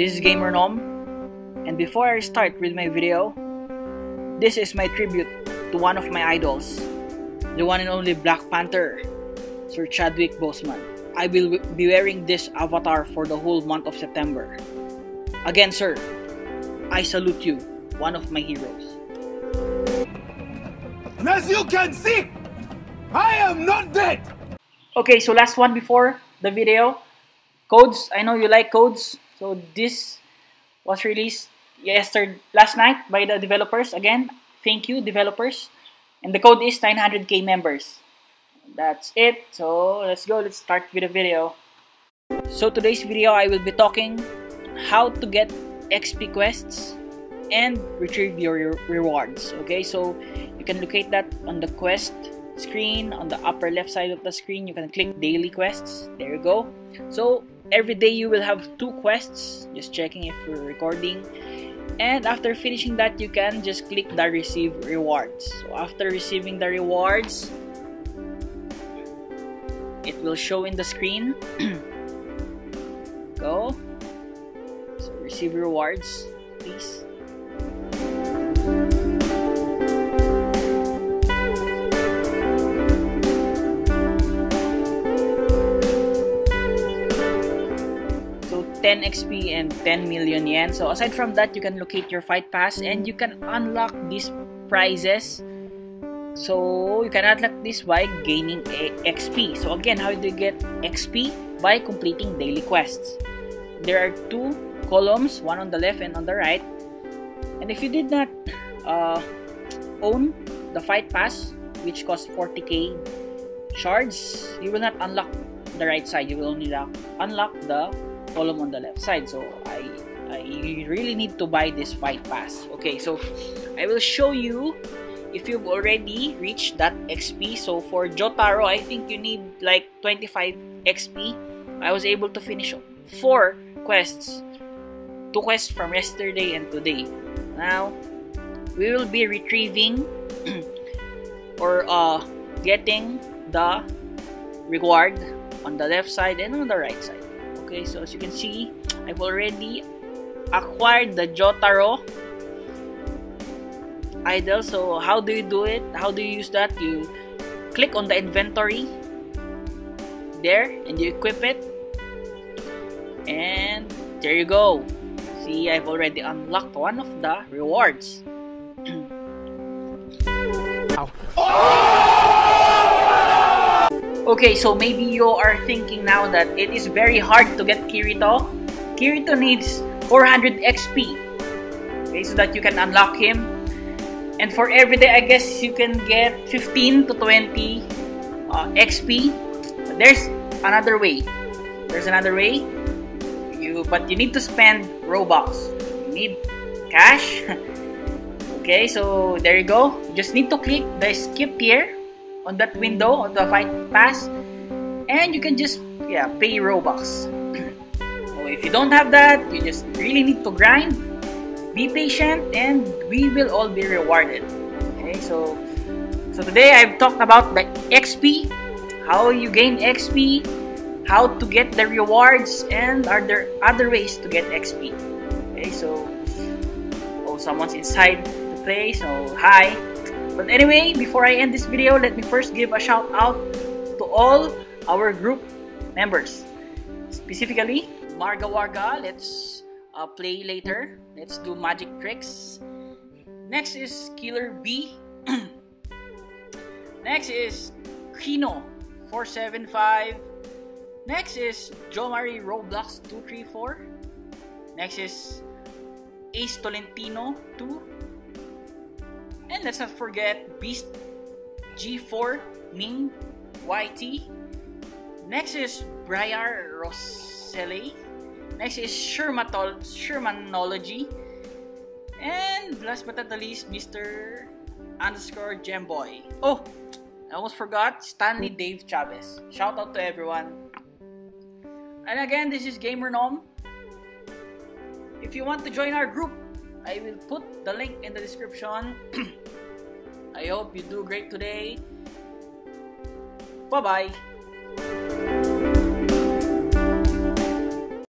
this is Gamer Nom, and before I start with my video, this is my tribute to one of my idols, the one and only Black Panther, Sir Chadwick Boseman. I will be wearing this avatar for the whole month of September. Again, sir, I salute you, one of my heroes. And as you can see, I am not dead! Okay, so last one before the video. Codes, I know you like codes. So this was released yesterday, last night by the developers. Again, thank you developers. And the code is 900k members. That's it. So let's go. Let's start with the video. So today's video, I will be talking how to get XP quests and retrieve your rewards. Okay, so you can locate that on the quest screen on the upper left side of the screen you can click daily quests there you go so every day you will have two quests just checking if you're recording. And after finishing that you can just click the receive rewards. So after receiving the rewards it will show in the screen. Go. So receive rewards please 10 XP and 10 million yen. So aside from that, you can locate your fight pass and you can unlock these prizes. So you can unlock this by gaining XP. So again, how do you get XP? By completing daily quests. There are two columns, one on the left and on the right. And if you did not uh, own the fight pass, which costs 40k shards, you will not unlock the right side. You will only unlock the column on the left side. So I I really need to buy this fight pass. Okay, so I will show you if you've already reached that XP. So for Jotaro, I think you need like 25 XP. I was able to finish four quests. Two quests from yesterday and today. Now, we will be retrieving or uh, getting the reward on the left side and on the right side. Okay, so as you can see, I've already acquired the Jotaro idol. So how do you do it? How do you use that? You click on the inventory there and you equip it. And there you go. See, I've already unlocked one of the rewards. Oh! Okay, so maybe you are thinking now that it is very hard to get Kirito. Kirito needs 400 XP. Okay, so that you can unlock him. And for every day, I guess you can get 15 to 20 uh, XP. But there's another way. There's another way. You but you need to spend Robux. You need cash. okay, so there you go. You just need to click the skip here on that window on the fight pass and you can just yeah pay robux so if you don't have that you just really need to grind be patient and we will all be rewarded. Okay so so today i've talked about the xp how you gain xp how to get the rewards and are there other ways to get xp okay so oh someone's inside the place so hi but anyway, before I end this video, let me first give a shout out to all our group members. Specifically, Marga Warga, let's uh, play later. Let's do magic tricks. Next is Killer B. Next is Kino 475. Next is Jomari Roblox 234. Next is Ace Tolentino 2. And let's not forget Beast G4 Ming YT. Next is Briar Rosselli. Next is Shermatol Shermanology. And last but not the least, Mr. underscore Gemboy. Oh, I almost forgot Stanley Dave Chavez. Shout out to everyone. And again, this is Gamer Nom. If you want to join our group, I will put the link in the description. I hope you do great today. Bye bye.